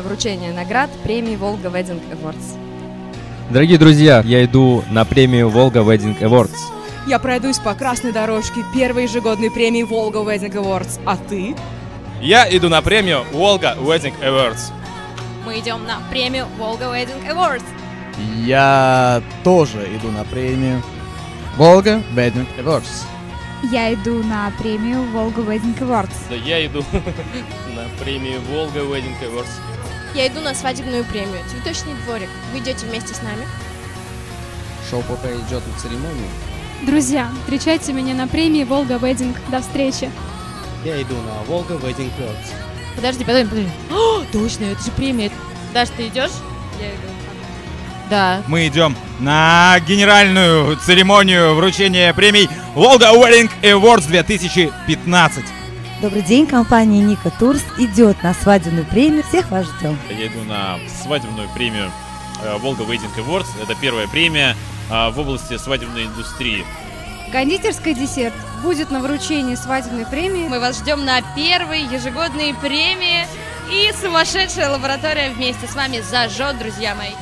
вручение наград премии «Волга Wedding Awards». Дорогие друзья, я иду на премию Волга Wedding Awards. Я пройдусь по красной дорожке первой ежегодной премии Волга Wedding Awards. А ты? Я иду на премию Волга Wedding Awards. Мы идем на премию Волга Wedding Awards. Я тоже иду на премию Волга Wedding Awards. Я иду на премию Волга Wedding Awards. Да я иду на премию Волга Wedding Awards. Я иду на свадебную премию «Цветочный дворик». Вы идете вместе с нами? Шоу пока идет на церемонию. Друзья, встречайте меня на премии Волга Wedding. До встречи. Я иду на Волга Wedding Awards. Подожди, подожди, подожди. О, точно, это же премия. Даш, ты идешь? Я иду. Да. Мы идем на генеральную церемонию вручения премий Волга Wedding Awards 2015. Добрый день, компания Ника Турс идет на свадебную премию. Всех вас ждем. Я иду на свадебную премию э, Волга Wedding Awards. Это первая премия э, в области свадебной индустрии. Кондитерский десерт будет на вручении свадебной премии. Мы вас ждем на первой ежегодной премии и сумасшедшая лаборатория вместе с вами зажжет, друзья мои.